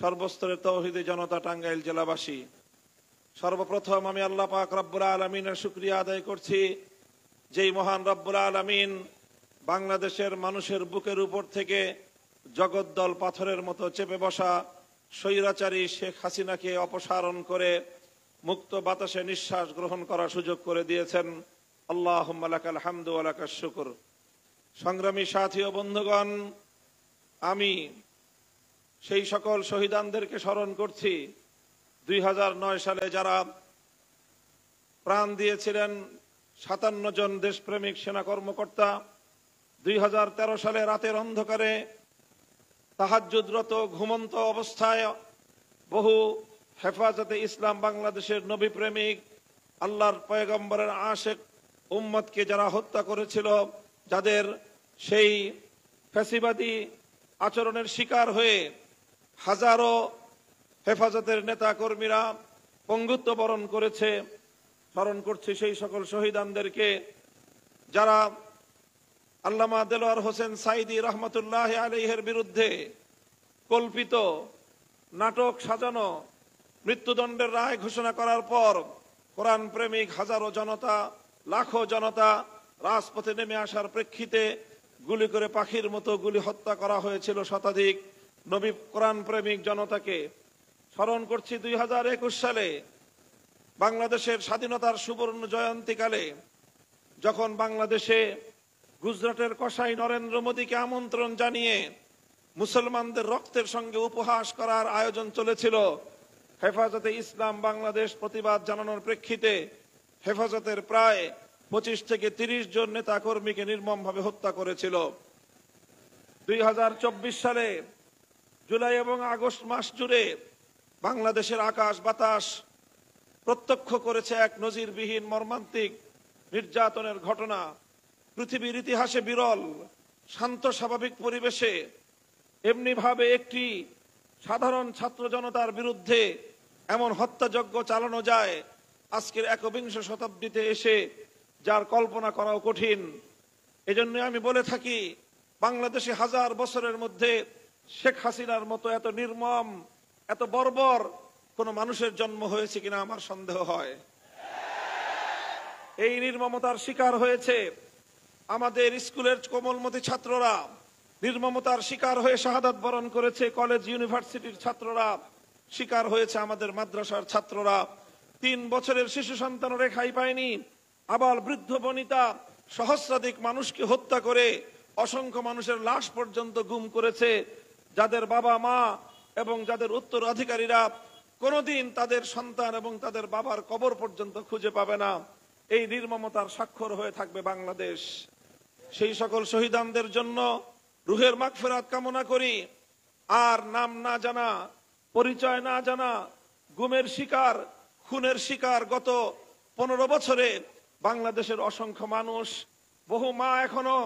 সর্বস্তরের তৌহিদি জনতা টাঙ্গাইল জেলাবাসী। সর্বপ্রথম আমি আল্লাহ পাক রব্বুল আলমিনের শুক্রিয়া আদায় করছি। যেই মহান রব্বুল আলমিন বাংলাদেশের মানুষের বুকের উপর থেকে জগদ্দল পাথরের মতো চেপে বসা স্বৈরাচারী শেখ হাসিনাকে অপসারণ করে মুক্ত বাতাসে নিঃশ্বাস গ্রহণ করার সুযোগ করে দিয়েছেন। আল্লাহ হামদু আলাকার শুকুর। সংগ্রামী সাথী ও বন্ধুগণ, আমি সেই সকল শহীদানদেরকে স্মরণ করছি। দুই হাজার নয় সালে যারা প্রাণ দিয়েছিলেন সাতান্ন জন দেশপ্রেমিক সেনা কর্মকর্তা, দুই হাজার তেরো সালে রাতের অন্ধকারে তাহাজুদ্রত ঘুমন্ত অবস্থায় বহু হেফাজতে ইসলাম বাংলাদেশের নবী প্রেমিক, আল্লাহর পয়গম্বরের আশেক উম্মতকে যারা হত্যা করেছিল, যাদের সেই ফ্যাসিবাদী আচরণের শিকার হয়ে হাজারো হেফাজতের নেতা কর্মীরা পঙ্গুত্ব বরণ করেছে, স্মরণ করছি সেই সকল শহীদানদেরকে, যারা আল্লামা দেলোয়ার হোসেন সাইদি রহমতুল্লাহ আলহের বিরুদ্ধে কল্পিত নাটক সাজানো মৃত্যুদণ্ডের রায় ঘোষণা করার পর কোরআন প্রেমিক হাজারো জনতা, লাখো জনতা রাজপথে নেমে আসার প্রেক্ষিতে গুলি করে পাখির মতো গুলি হত্যা করা হয়েছিল শতাধিক। নবী কোরআন প্রেমিক জনতাকে স্মরণ করছি দুই হাজার একুশ সালে বাংলাদেশের স্বাধীনতার সুবর্ণ জয়ন্তীকালে, যখন বাংলাদেশে গুজরাটের কসাই নরেন্দ্র মোদীকে আমন্ত্রণ জানিয়ে মুসলমানদের রক্তের সঙ্গে উপহাস করার আয়োজন চলেছিল। হেফাজতে ইসলাম বাংলাদেশ প্রতিবাদ জানানোর প্রেক্ষিতে হেফাজতের প্রায় পঁচিশ থেকে তিরিশ জন নেতা কর্মীকে নির্মমভাবে হত্যা করেছিল। দুই হাজার চব্বিশ সালে জুলাই এবং আগস্ট মাস জুড়ে বাংলাদেশের আকাশ বাতাস প্রত্যক্ষ করেছে এক নজিরবিহীন মর্মান্তিক নির্যাতনের ঘটনা। পৃথিবীর ইতিহাসে বিরল, শান্ত, স্বাভাবিক পরিবেশে এমনি ভাবে একটি সাধারণ ছাত্র জনতার বিরুদ্ধে এমন হত্যাযজ্ঞ চালানো যায় আজকের একবিংশ শতাব্দীতে এসে, যার কল্পনা করাও কঠিন। এজন্য আমি বলে থাকি, বাংলাদেশে হাজার বছরের মধ্যে শেখ হাসিনার মতো এত নির্মম, এত বর্বর কোন মানুষের জন্ম হয়েছে কিনা আমার সন্দেহ হয়। এই নির্মমতার শিকার হয়েছে আমাদের স্কুলের কোমলমতি ছাত্ররা, নির্মমতার শিকার হয়ে শাহাদাত বরণ করেছে কলেজ, ইউনিভার্সিটির ছাত্ররা, শিকার হয়েছে আমাদের মাদ্রাসার ছাত্ররা। তিন বছরের শিশু সন্তান রেখাই পায়নি, আবার বৃদ্ধ বনিতা, সহস্রাধিক মানুষকে হত্যা করে অসংখ্য মানুষের লাশ পর্যন্ত গুম করেছে। যাদের বাবা মা এবং যাদের উত্তরাধিকারীরা কোনোদিন তাদের সন্তান এবং তাদের বাবার কবর পর্যন্ত খুঁজে পাবে না। এই নির্মমতার স্বাক্ষর হয়ে থাকবে বাংলাদেশ। সেই সকল শহীদানদের জন্য রুহের মাগফেরাত কামনা করি। আর নাম না জানা, পরিচয় না জানা, গুমের শিকার, খুনের শিকার গত পনেরো বছরে বাংলাদেশের অসংখ্য মানুষ, বহু মা এখনও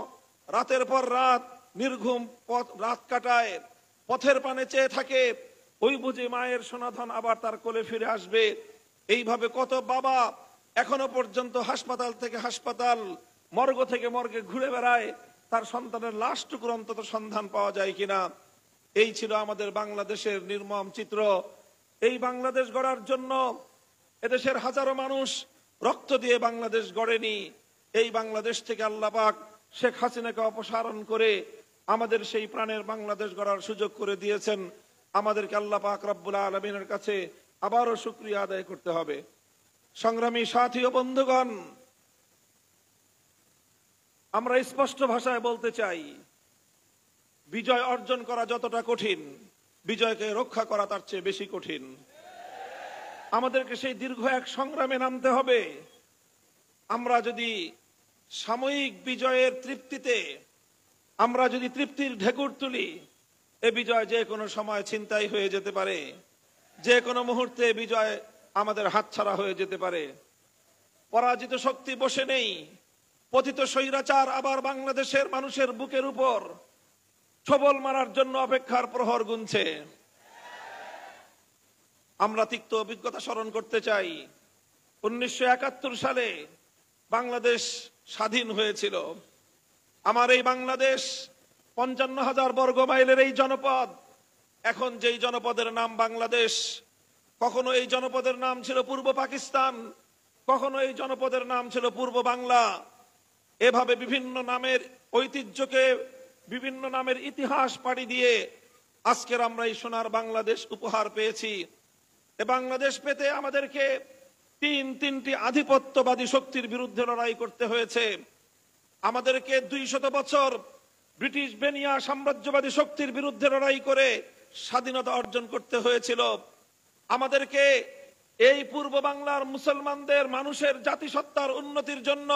রাতের পর রাত নির্ঘুম পথ, রাত কাটায়। পথের পানে চেয়ে থাকে, ওই বুঝে মায়ের সোনাধন আবার তার কোলে ফিরে আসবে। এইভাবে কত বাবা এখনও পর্যন্ত হাসপাতাল থেকে হাসপাতাল, মর্গ থেকে মর্গে ঘুরে বেড়ায়, তার সন্তানের লাশটুকুর অন্তত সন্ধান পাওয়া যায় কিনা? এই ছিল আমাদের বাংলাদেশের নির্মম চিত্র। এই বাংলাদেশ গড়ার জন্য এদেশের হাজারো মানুষ রক্ত দিয়ে বাংলাদেশ গড়েনি। এই বাংলাদেশ থেকে আল্লাপাক শেখ হাসিনাকে অপসারণ করে আমাদের সেই প্রাণের বাংলাদেশ গড়ার সুযোগ করে দিয়েছেন। আমাদেরকে আল্লাহ পাক রব্বুল আলমিনের কাছে আবারও শুক্রিয়া আদায় করতে হবে। সংগ্রামী সাথী ও বন্ধুগণ, আমরা স্পষ্ট ভাষায় বলতে চাই, বিজয় অর্জন করা যতটা কঠিন, বিজয়কে রক্ষা করা তার চেয়ে বেশি কঠিন। আমাদেরকে সেই দীর্ঘ এক সংগ্রামে নামতে হবে। আমরা যদি সাময়িক বিজয়ের তৃপ্তিতে আমরা যদি তৃপ্তির ঢেকুর তুলি, এ বিজয় যে কোনো সময় ছিনতাই হয়ে যেতে পারে। যে কোনো মুহূর্তে বিজয় আমাদের হাতছাড়া হয়ে যেতে পারে। পরাজিত শক্তি বসে নেই। পতিত স্বৈরাচার আবার বাংলাদেশের মানুষের বুকের উপর। ছবল মারার জন্য অপেক্ষার প্রহর গুনছে। আমরা তিক্ত অভিজ্ঞতা স্মরণ করতে চাই। উনিশশো একাত্তর সালে বাংলাদেশ স্বাধীন হয়েছিল। আমার এই বাংলাদেশ পঞ্চান্ন হাজার বর্গ মাইলের এই জনপদ। এখন যেই জনপদের নাম বাংলাদেশ, কখনো এই জনপদের নাম ছিল পূর্ব পাকিস্তান, কখনো এই জনপদের নাম ছিল পূর্ব বাংলা। এভাবে বিভিন্ন নামের ঐতিহ্যকে, বিভিন্ন নামের ইতিহাস পাড়ি দিয়ে আজকের আমরা এই সোনার বাংলাদেশ উপহার পেয়েছি। এ বাংলাদেশ পেতে আমাদেরকে তিন তিনটি আধিপত্যবাদী শক্তির বিরুদ্ধে লড়াই করতে হয়েছে। আমাদেরকে দুই শত বছর ব্রিটিশ বেনিয়া সাম্রাজ্যবাদী শক্তির বিরুদ্ধে লড়াই করে স্বাধীনতা অর্জন করতে হয়েছিল। আমাদেরকে এই পূর্ব বাংলার মুসলমানদের মানুষের জাতিসত্তার উন্নতির জন্য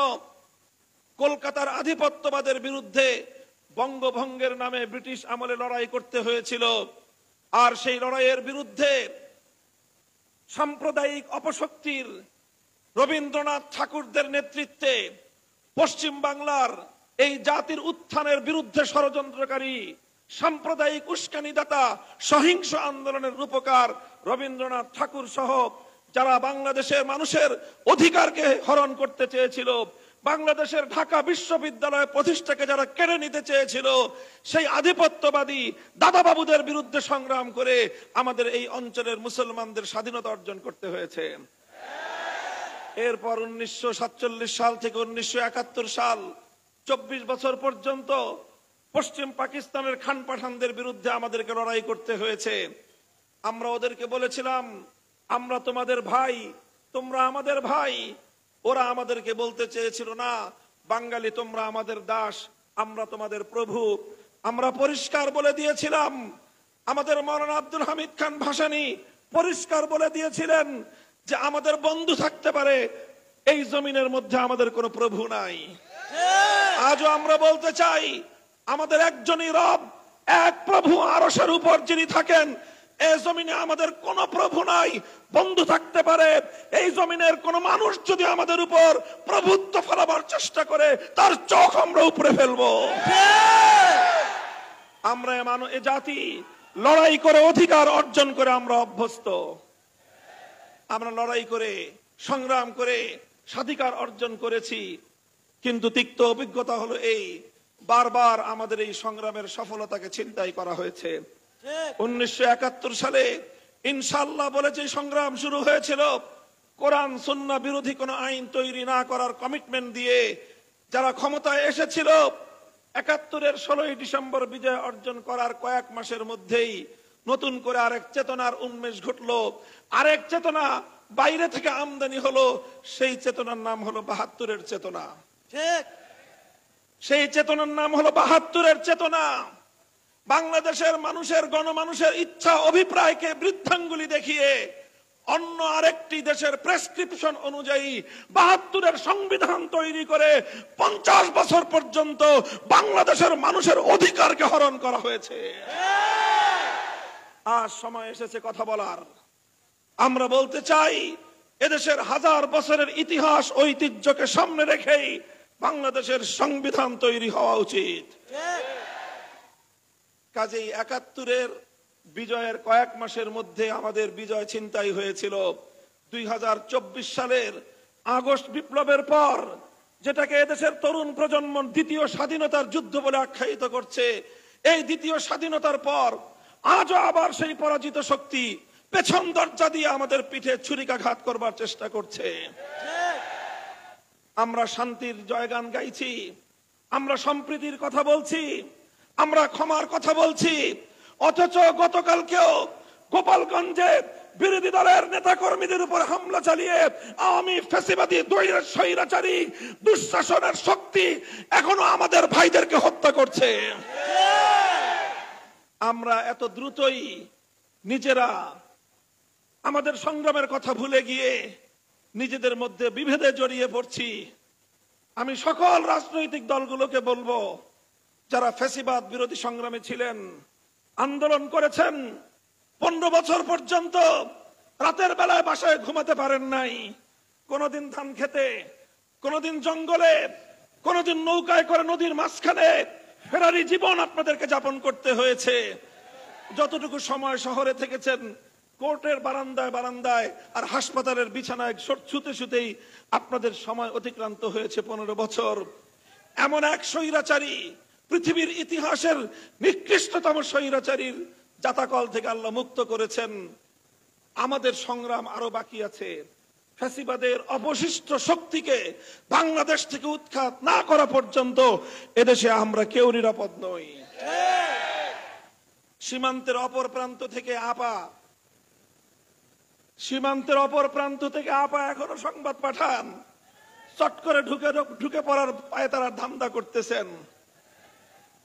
কলকাতার আধিপত্যবাদের বিরুদ্ধে বঙ্গভঙ্গের নামে ব্রিটিশ আমলে লড়াই করতে হয়েছিল। আর সেই লড়াইয়ের বিরুদ্ধে সাম্প্রদায়িক অপশক্তির রবীন্দ্রনাথ ঠাকুরদের নেতৃত্বে পশ্চিম বাংলার এই জাতির উত্থানের বিরুদ্ধে ষড়যন্ত্রকারী, সাম্প্রদায়িক উস্কানিদাতা, সহিংস আন্দোলনের রূপকার রবীন্দ্রনাথ ঠাকুর সহ যারা বাংলাদেশের মানুষের অধিকারকে হরণ করতে চেয়েছিল, বাংলাদেশের ঢাকা বিশ্ববিদ্যালয় প্রতিষ্ঠাকে যারা কেড়ে নিতে চেয়েছিল, সেই আধিপত্যবাদী দাদাবাবুদের বিরুদ্ধে সংগ্রাম করে আমাদের এই অঞ্চলের মুসলমানদের স্বাধীনতা অর্জন করতে হয়েছে। এরপর উনিশশো সাতচল্লিশ সাল থেকে উনিশশো সাল চব্বিশ বছর পর্যন্ত পশ্চিম পাকিস্তানের খান পাঠানদের বিরুদ্ধে আমাদেরকে লড়াই করতে হয়েছে। আমরা ওদেরকে বলেছিলাম, আমরা তোমাদের ভাই, তোমরা আমাদের ভাই। ওরা আমাদেরকে বলতে চেয়েছিল, না, বাঙালি তোমরা আমাদের দাস, আমরা তোমাদের প্রভু। আমরা পরিষ্কার বলে দিয়েছিলাম, আমাদের মৌলানা আব্দুল হামিদ খান ভাসানী পরিষ্কার বলে দিয়েছিলেন যে আমাদের বন্ধু থাকতে পারে, এই জমিনের মধ্যে আমাদের কোনো প্রভু নাই। আজও আমরা বলতে চাই, আমাদের একজনই রব, এক প্রভু আরসের উপর যিনি থাকেন এই জমিনে আমাদের কোন প্রভু নাই, বন্ধু থাকতে পারে। এই জমিনের কোন মানুষ যদি আমাদের উপর প্রভুত্ব ফেলাবার চেষ্টা করে, তার চোখ আমরা উপরে ফেলব। আমরা এ জাতি, লড়াই করে অধিকার অর্জন করে আমরা অভ্যস্ত। আমরা লড়াই করে সংগ্রাম করে স্বাধিকার অর্জন করেছি। কিন্তু তিক্ত অভিজ্ঞতা হলো এই বারবার আমাদের এই সংগ্রামের সফলতাকে চিন্তাই করা হয়েছে। উনিশশো একাত্তর সালে ইনশাল্লাহ বলে যে সংগ্রাম শুরু হয়েছিল কোরআন সুন্না বিরোধী কোন আইন তৈরি না করার কমিটমেন্ট দিয়ে যারা ক্ষমতায় এসেছিল একাত্তরের ষোলোই ডিসেম্বর বিজয় অর্জন করার কয়েক মাসের মধ্যেই নতুন করে আরেক চেতনার উন্মেষ ঘটলো। আরেক চেতনা বাইরে থেকে আমদানি হলো সেই চেতনার নাম হলো বাহাত্তরের চেতনা। ঠিক। সেই চেতনার নাম হলো বাহাত্তরের চেতনা। বাংলাদেশের মানুষের গণমানুষের ইচ্ছা অভিপ্রায়কে বৃদ্ধাঙ্গুলি দেখিয়ে অন্য আরেকটি দেশের প্রেসক্রিপশন অনুযায়ী বাহাত্তরের সংবিধান তৈরি করে পঞ্চাশ বছর পর্যন্ত বাংলাদেশের মানুষের অধিকারকে হরণ করা হয়েছে। আজ সময় এসেছে কথা বলার। আমরা বলতে চাই, এদেশের হাজার বছরের ইতিহাস ঐতিহ্যকে সামনে রেখেই বাংলাদেশের সংবিধান তৈরি হওয়া উচিত। কাজেই একাত্তরের বিজয়ের কয়েক মাসের মধ্যে আমাদের বিজয় ছিনতাই হয়েছিল। দুই হাজার চব্বিশ সালের আগস্ট বিপ্লবের পর যেটাকে এদেশের তরুণ প্রজন্ম দ্বিতীয় স্বাধীনতার যুদ্ধ বলে আখ্যায়িত করছে, এই দ্বিতীয় স্বাধীনতার পর আজও আবার সেই পরাজিত শক্তি পেছন দরজা দিয়ে আমাদের পিঠে ছুরিকাঘাত করবার চেষ্টা করছে। আমরা শান্তির জয়গান গাইছি, আমরা সম্প্রীতির কথা বলছি, আমরা ক্ষমার কথা বলছি, অথচ গতকালকেও গোপালগঞ্জে বিরোধী দলের নেতা কর্মীদের উপর হামলা চালিয়ে আওয়ামী ফেসিবাদী দৈরের দুঃশাসনের শক্তি এখনও আমাদের ভাইদেরকে হত্যা করছে। আমরা এত দ্রুতই নিজেরা আমাদের সংগ্রামের কথা ভুলে গিয়ে নিজেদের মধ্যে বিভেদে জড়িয়ে পড়ছি। আমি সকল রাজনৈতিক দলগুলোকে বলব, যারা ফেসিবাদ বিরোধী সংগ্রামে ছিলেন, আন্দোলন করেছেন, পনেরো বছর পর্যন্ত রাতের বেলায় বাসায় ঘুমাতে পারেন নাই। কোনদিন ধান খেতে, কোনদিন জঙ্গলে, কোনদিন নৌকায় করে নদীর মাঝখানে ফেরারি জীবন আপনাদেরকে যাপন করতে হয়েছে। যতটুকু সময় শহরে থেকেছেন, কোর্টের বারান্দায় বারান্দায় আর হাসপাতালের বিছানায় শুতে শুতেই আপনাদের সময় অতিক্রান্ত হয়েছে পনেরো বছর। এমন এক স্বৈরাচারী, পৃথিবীর ইতিহাসের নিকৃষ্টতম স্বৈরাচারীর জাতাকল থেকে আল্লাহ মুক্ত করেছেন। আমাদের সংগ্রাম আরও বাকি আছে। ফ্যাসিবাদের অবশিষ্ট শক্তিকে বাংলাদেশ থেকে উৎখাত না করা পর্যন্ত এদেশে আমরা কেউ নিরাপদ নই। সীমান্তের অপর প্রান্ত থেকে আপা। সীমান্তের অপর প্রান্ত থেকে আপা এখনও সংবাদ পাঠান। চট করে ঢুকে ঢুকে পড়ার পায়ে তারা ধান্দা করতেছেন।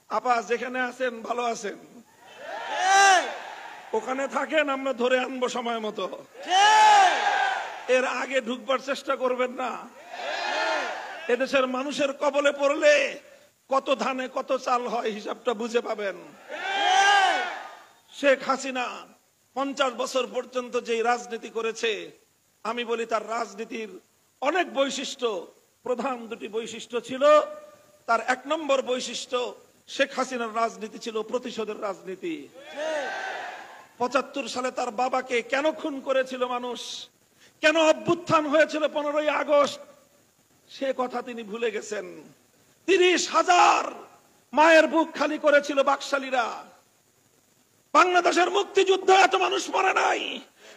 আপা যেখানে আছেন ভালো আছেন? ওখানে থাকেন আমরা ধরে আনব সময় মতো। এর আগে ঢুকবার চেষ্টা করবেন না। এদেশের মানুষের কবলে পড়লে কত ধানে কত চাল হয় হিসাবটা বুঝে পাবেন। শেখ হাসিনা পঞ্চাশ বছর পর্যন্ত যেই রাজনীতি করেছে, আমি বলি তার রাজনীতির অনেক বৈশিষ্ট্য, প্রধান দুটি বৈশিষ্ট্য ছিল, তার এক নম্বর বৈশিষ্ট্য, শেখ হাসিনার রাজনীতি ছিল প্রতিশোধের রাজনীতি। পঁচাত্তর সালে তার বাবাকে কেন খুন করেছিল মানুষ? কেন অভ্যুত্থান হয়েছিল পনেরোই আগস্ট? সে কথা তিনি ভুলে গেছেন। তিরিশ হাজার মায়ের বুক খালি করেছিল বাকশালীরা। বাংলাদেশের মুক্তিযুদ্ধ এত মানুষ মরে নাই।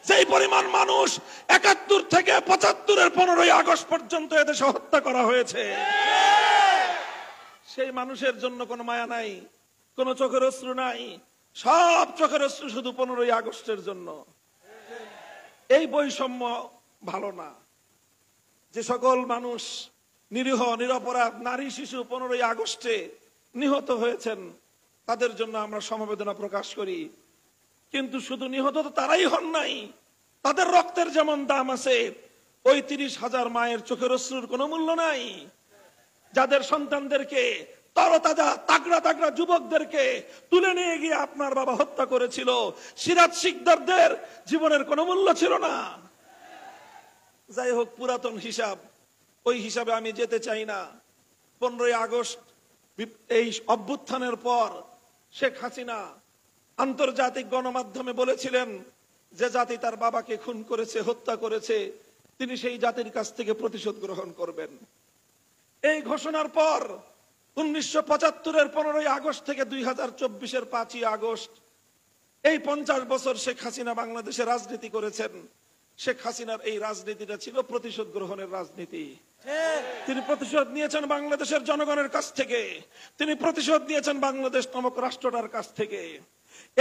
সেই পরিমাণ মানুষ একাত্তর থেকে পঁচাত্তরের পনেরোই আগস্ট পর্যন্ত এদেশে হত্যা করা হয়েছে। সেই মানুষের জন্য কোনো মায়া নাই, কোনো চোখের অশ্রু নাই। সব চোখের অশ্রু শুধু পনেরোই আগস্টের জন্য। এই বৈষম্য ভালো না। যে সকল মানুষ নিরীহ, নিরপরাধ, নারী, শিশু পনেরোই আগস্টে নিহত হয়েছেন, তাদের জন্য আমরা সমবেদনা প্রকাশ করি। কিন্তু শুধু নিহত তো তারাই হন নাই, তাদের রক্তের যেমন দাম আছে, ওই তিরিশ হাজার মায়ের চোখের অশ্রুর কোনো মূল্য নাই। যাদের সন্তানদেরকে তরতাজা, তাগড়া তাগড়া যুবকদেরকে তুলে নিয়ে গিয়ে আপনার বাবা হত্যা করেছিল, সিরাজ শিকদারদের জীবনের কোনো মূল্য ছিল না। যাই হোক, পুরাতন হিসাব। ওই হিসাবে আমি যেতে চাই না। পনেরোই আগস্ট এই অভ্যুত্থানের পর শেখ হাসিনা আন্তর্জাতিক গণমাধ্যমে বলেছিলেন যে জাতি তার বাবাকে খুন করেছে, হত্যা করেছে, তিনি সেই জাতির কাছ থেকে প্রতিশোধ গ্রহণ করবেন। এই ঘোষণার পর উনিশশো পঁচাত্তরের পনেরোই আগস্ট থেকে দুই হাজার চব্বিশের পাঁচই আগস্ট এই পঞ্চাশ বছর শেখ হাসিনা বাংলাদেশে রাজনীতি করেছেন। শেখ হাসিনার এই রাজনীতিটা ছিল প্রতিশোধ গ্রহণের রাজনীতি। তিনি প্রতিশোধ নিয়েছেন বাংলাদেশের জনগণের কাছ থেকে। তিনি প্রতিশোধ নিয়েছেন বাংলাদেশ নামক রাষ্ট্রটার কাছ থেকে।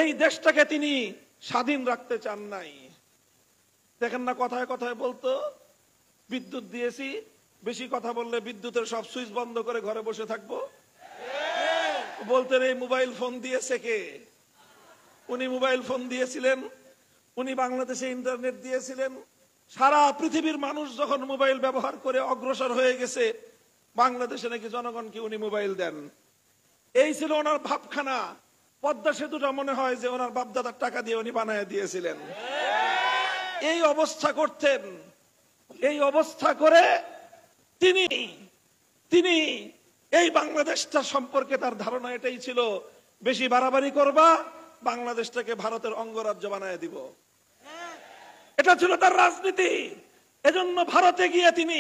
এই দেশটাকে তিনি স্বাধীন রাখতে চান নাই। দেখেন না কথায় কথায় বলতো বিদ্যুৎ দিয়েছি বেশি কথা বললে বিদ্যুতের সব সুইচ বন্ধ করে ঘরে বসে থাকব। বলতেন এই মোবাইল ফোন দিয়েছে কে? উনি মোবাইল ফোন দিয়েছিলেন উনি বাংলাদেশে ইন্টারনেট দিয়েছিলেন। সারা পৃথিবীর মানুষ যখন মোবাইল ব্যবহার করে অগ্রসর হয়ে গেছে, বাংলাদেশে নাকি জনগণকে উনি মোবাইল দেন। এই ছিল ওনার ভাবখানা। পদ্মা সেতুটা মনে হয় যে ওনার বাপদাদার টাকা দিয়ে উনি বানায় দিয়েছিলেন। এই অবস্থা করতেন। এই অবস্থা করে তিনি তিনি এই বাংলাদেশটা সম্পর্কে তার ধারণা এটাই ছিল, বেশি বাড়াবাড়ি করবা, বাংলাদেশটাকে ভারতের অঙ্গরাজ্য বানায় দিব। এটা ছিল তার রাজনীতি। এজন্য ভারতে গিয়ে তিনি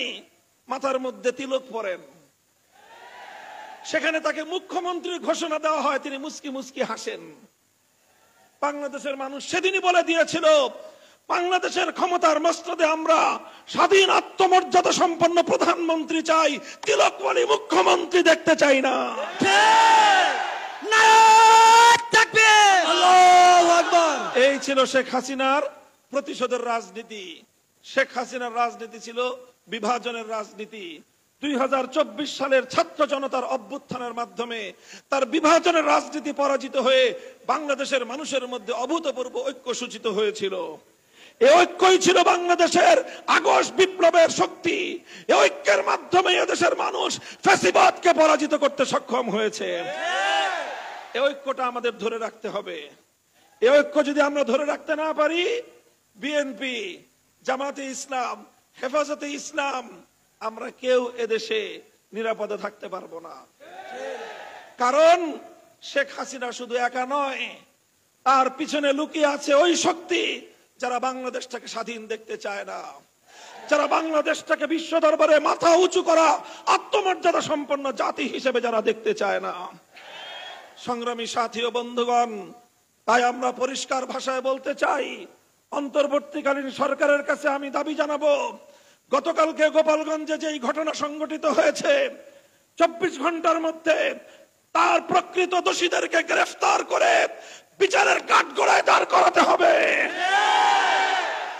মাথার মধ্যে তিলক পরেন। সেখানে তাকে মুখ্যমন্ত্রীর ঘোষণা দেওয়া হয় তিনি মুস্কি মুস্কি হাসেন। বাংলাদেশের মানুষ সেদিনই বলে দিয়েছিল বাংলাদেশের ক্ষমতার মস্তদে আমরা স্বাধীন আত্মমর্যাদা সম্পন্ন প্রধানমন্ত্রী চাই তিলকওয়ালি মুখ্যমন্ত্রী দেখতে চাই না। এই ছিল শেখ হাসিনার প্রতিশোধের রাজনীতি, শেখ হাসিনার রাজনীতি ছিল বিভাজনের রাজনীতি। দুই হাজার চব্বিশ সালের ছাত্র জনতার অভ্যুত্থানের মাধ্যমে তার বিভাজনের রাজনীতি পরাজিত হয়ে বাংলাদেশের মানুষের মধ্যে অভূতপূর্ব ঐক্য সূচিত হয়েছিল। এই ঐক্যই ছিল বাংলাদেশের আগস্ট বিপ্লবের শক্তি। এই ঐক্যের মাধ্যমে এদেশের মানুষ ফ্যাসিবাদকে পরাজিত করতে সক্ষম হয়েছে। এই ঐক্যটা আমাদের ধরে রাখতে হবে। এই ঐক্য যদি আমরা ধরে রাখতে না পারি বিএনপি জামাতে ইসলাম, হেফাজতে ইসলাম, আমরা কেউ এদেশে নিরাপদে থাকতে পারব না। কারণ শেখ হাসিনা শুধু একা নয়, তার পিছনে লুকিয়ে আছে ওই শক্তি যারা বাংলাদেশটাকে স্বাধীন দেখতে চায় না। যারা বাংলাদেশটাকে বিশ্ব দরবারে মাথা উঁচু করা, আত্মমর্যাদা সম্পন্ন জাতি হিসেবে যারা দেখতে চায় না। সংগ্রামী সাথী ও বন্ধুগণ, তাই আমরা পরিষ্কার ভাষায় বলতে চাই অন্তর্বর্তীকালীন সরকারের কাছে আমি দাবি জানাব, গতকালকে গোপালগঞ্জে যেই ঘটনা সংঘটিত হয়েছে, চব্বিশ ঘণ্টার মধ্যে তার প্রকৃত দোষীদেরকে গ্রেফতার করে বিচারের কাঠগড়ায় দাঁড় করাতে হবে।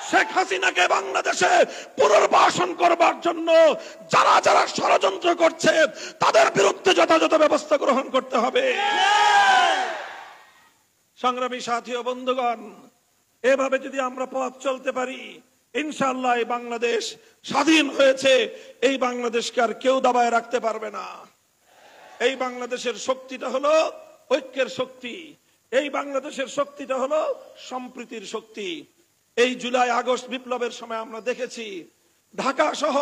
শেখ হাসিনাকে বাংলাদেশে পুনর্বাসন করবার জন্য যারা যারা ষড়যন্ত্র করছে, তাদের বিরুদ্ধে যথাযথ ব্যবস্থা গ্রহণ করতে হবে। সংগ্রামী সাথী ও বন্ধুগণ এভাবে যদি আমরা পথ চলতে পারি ইনশাল্লাহ এই বাংলাদেশ স্বাধীন হয়েছে। এই বাংলাদেশকে আর কেউ দাবায় রাখতে পারবে না। এই বাংলাদেশের শক্তিটা হলো ঐক্যের শক্তি। এই বাংলাদেশের শক্তিটা হলো সম্প্রীতির শক্তি। এই জুলাই, আগস্ট বিপ্লবের সময় আমরা দেখেছি, ঢাকা সহ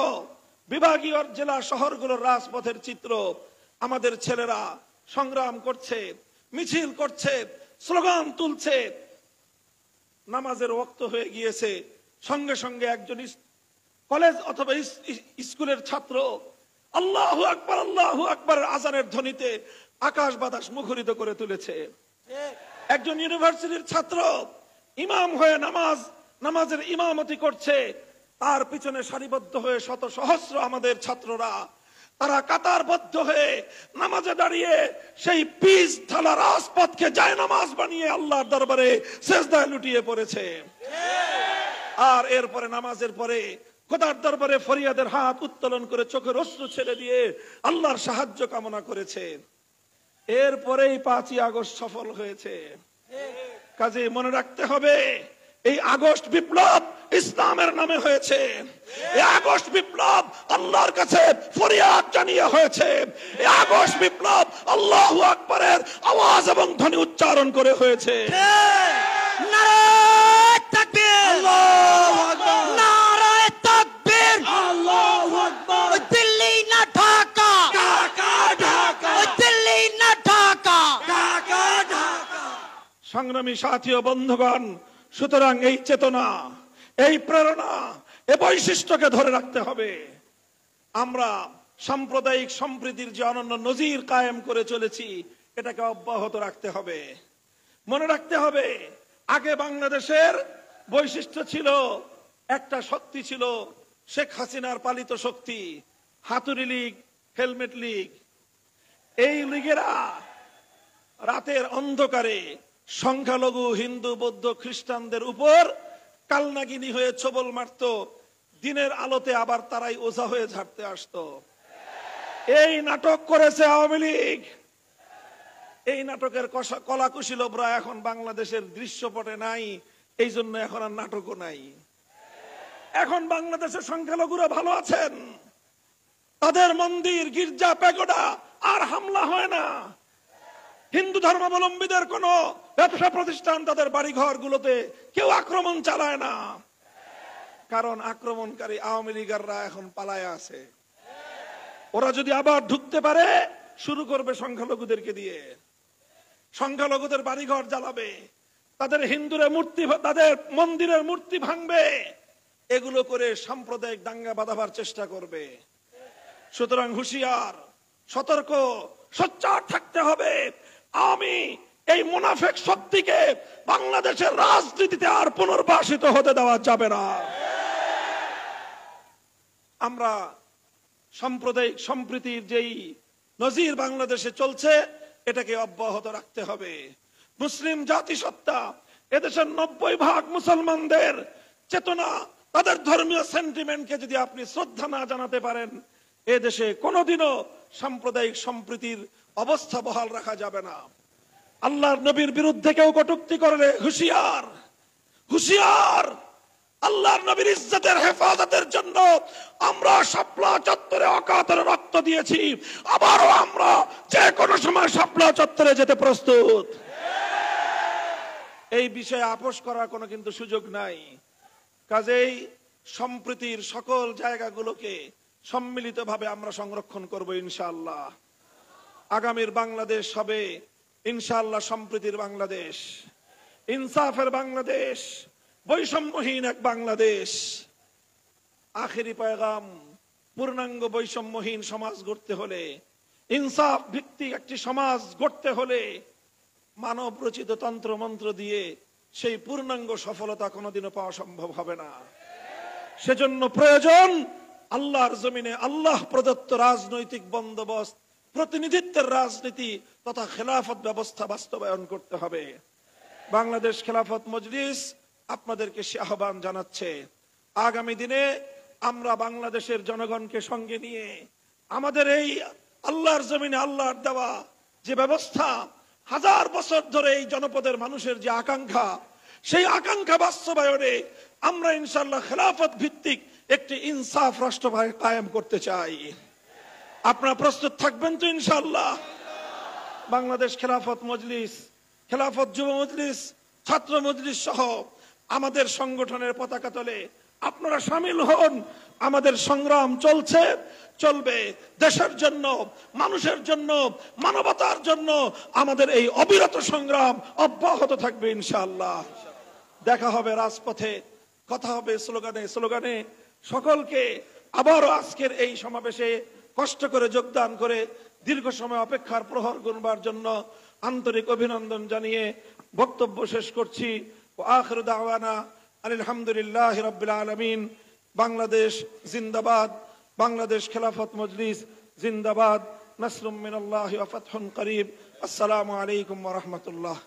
বিভাগীয় জেলা শহরগুলোর রাজপথের চিত্র আমাদের ছেলেরা সংগ্রাম করছে, মিছিল করছে, স্লোগান তুলছে নামাজের ওক্ত হয়ে গিয়েছে। সঙ্গে সঙ্গে একজন কলেজ অথবা স্কুলের ছাত্র আল্লাহ আকবর আল্লাহ আকবর আজানের ধ্বনিতে আকাশ বাতাস মুখরিত করে তুলেছে। একজন ইউনিভার্সিটির ছাত্র ইমাম হয়ে নামাজ, নামাজের ইমামতি করছে। তার পিছনে সারিবদ্ধ হয়ে শত সহস্র আমাদের ছাত্ররা তারা কাতারবদ্ধ হয়ে নামাজে দাঁড়িয়ে সেই পিস ঢালা রাজপথকে যায় নামাজ বানিয়ে আল্লাহর দরবারে শেষদায় লুটিয়ে পড়েছে। আর এরপরে নামাজের পরে খোদার দরবারে ফরিয়াদের হাত উত্তোলন করে চোখের অশ্রু ছেড়ে দিয়ে আল্লাহর সাহায্য কামনা করেছে। এরপরেই পাঁচই আগস্ট সফল হয়েছে। কাজে মনে রাখতে হবে এই আগস্ট বিপ্লব ইসলামের নামে হয়েছে। এই আগস্ট বিপ্লব আল্লাহর কাছে ফরিয়াদ জানিয়ে হয়েছে। এই আগস্ট বিপ্লব আল্লাহ আকবরের আওয়াজ এবং ধ্বনি উচ্চারণ করে হয়েছে। দিল্লি না ঢাকা। দিল্লি না ঢাকা। সংগ্রামী সাথী ও বন্ধুগণ সুতরাং এই চেতনা, এই প্রেরণা, এ বৈশিষ্ট্যকে ধরে রাখতে হবে। আমরা সাম্প্রদায়িক সম্প্রীতির যে অনন্য নজির কায়েম করে চলেছি, এটাকে অব্যাহত রাখতে হবে। মনে রাখতে হবে, আগে বাংলাদেশের বৈশিষ্ট্য ছিল, একটা শক্তি ছিল, শেখ হাসিনার পালিত শক্তি হাতুরি লীগ, হেলমেট লীগ। এই লীগেরা রাতের অন্ধকারে সংখ্যালঘু, হিন্দু, বৌদ্ধ, খ্রিস্টানদের উপর কালনাগিনী হয়ে ছবল মারত। দিনের আলোতে আবার তারাই ওঝা হয়ে ঝাড়তে আসতো। এই নাটক করেছে আওয়ামী লীগ। এই নাটকের কলাকুশীলবরা এখন বাংলাদেশের দৃশ্যপটে নাই, এই জন্য এখন আর নাটকও নাই। এখন বাংলাদেশের সংখ্যালঘুরা ভালো আছেন। তাদের মন্দির, গির্জা, প্যাগোডা, আর হামলা হয় না। হিন্দু ধর্মাবলম্বীদের কোন ব্যবসা প্রতিষ্ঠান, তাদের বাড়িঘর গুলোতে কেউ আক্রমণ চালায় না। কারণ আক্রমণকারী আওয়ামী লীগাররা এখন পালায় আছে। ওরা যদি আবার ঢুকতে পারে, শুরু করবে সংখ্যালঘুদেরকে দিয়ে। সংখ্যালঘুদের বাড়িঘর জ্বালাবে। তাদের হিন্দুরে মূর্তি তাদের মন্দিরের মূর্তি ভাঙবে। এগুলো করে সাম্প্রদায়িক দাঙ্গা বাঁধাবার চেষ্টা করবে। সুতরাং হুঁশিয়ার, সতর্ক, সোচ্চার থাকতে হবে। আমি এই মুনাফেক শক্তিকে বাংলাদেশের রাজনীতিতে আর পুনর্বাসিত হতে দেওয়া যাবে না। আমরা সাম্প্রদায়িক সম্প্রীতির যেই নজির বাংলাদেশে চলছে, এটাকে অব্যাহত রাখতে হবে। মুসলিম জাতিসত্তা, এদেশের নব্বই ভাগ মুসলমানদের চেতনা, তাদের ধর্মীয় সেন্টিমেন্টকে যদি আপনি শ্রদ্ধা না জানাতে পারেন এদেশে দেশে কোনোদিনও সাম্প্রদায়িক সম্প্রীতির অবস্থা বহাল রাখা যাবে না। আল্লাহর নবীর বিরুদ্ধে কেউ কটুক্তি করলে হুঁশিয়ার হুঁশিয়ার। আল্লাহর নবীর ইজ্জতের হেফাজতের জন্য আমরা শাপলা চত্বরে অকাতরে রক্ত দিয়েছি। আবারও আমরা যে কোনো সময় শাপলা চত্বরে যেতে প্রস্তুত। এই বিষয়ে আপোষ করার কোনো কিন্তু সুযোগ নাই। কাজেই সম্প্রীতির সকল জায়গাগুলোকে সম্মিলিতভাবে আমরা সংরক্ষণ করব ইনশাআল্লাহ। আগামীর বাংলাদেশ হবে ইনশাআল্লাহ সম্প্রীতির বাংলাদেশ, ইনসাফের বাংলাদেশ, বৈষম্যহীন এক বাংলাদেশ। আখেরি পয়গাম, পূর্ণাঙ্গ বৈষম্যহীন সমাজ গড়তে হলে, ইনসাফ ভিত্তিক একটি সমাজ গড়তে হলে মানব রচিত তন্ত্র মন্ত্র দিয়ে সেই পূর্ণাঙ্গ সফলতা কোনোদিনও পাওয়া সম্ভব হবে না। সেজন্য প্রয়োজন আল্লাহর জমিনে আল্লাহ প্রদত্ত রাজনৈতিক বন্দোবস্ত প্রতিনিধিত্বের রাজনীতি তথা খেলাফত ব্যবস্থা বাস্তবায়ন করতে হবে। বাংলাদেশ খেলাফত মজলিস আপনাদেরকে সে আহ্বান জানাচ্ছে। আগামী দিনে আমরা বাংলাদেশের জনগণকে সঙ্গে নিয়ে আমাদের এই আল্লাহর জমিনে আল্লাহর দেওয়া যে ব্যবস্থা, হাজার বছর ধরে এই জনপদের মানুষের যে আকাঙ্ক্ষা, সেই আকাঙ্ক্ষা বাস্তবায়নে আমরা ইনশাল্লাহ খেলাফত ভিত্তিক একটি ইনসাফ রাষ্ট্র কায়েম করতে চাই। আপনারা প্রস্তুত থাকবেন তো ইনশাল্লাহ বাংলাদেশ খেলাফত মজলিস, খেলাফত যুব মজলিস, ছাত্র মজলিস সহ আমাদের সংগঠনের পতাকা তলে আপনারা সামিল হন। আমাদের সংগ্রাম চলছে, চলবে। দেশের জন্য, মানুষের জন্য, মানবতার জন্য আমাদের এই অবিরত সংগ্রাম অব্যাহত থাকবে ইনশাল্লাহ দেখা হবে রাজপথে, কথা হবে স্লোগানে স্লোগানে। সকলকে আবারও আজকের এই সমাবেশে কষ্ট করে যোগদান করে দীর্ঘ সময় অপেক্ষার প্রহর গুনবার জন্য আন্তরিক অভিনন্দন জানিয়ে বক্তব্য শেষ করছি। আখির দাওয়ানা আলহামদুলিল্লাহ রাব্বিল আলামিন। বাংলাদেশ জিন্দাবাদ, বাংলাদেশ খেলাফত মজলিস জিন্দাবাদ। নাসরুম মিনাল্লাহি ফাতহুন করিব। আসসালামু আলাইকুম রাহমাতুল্লাহ।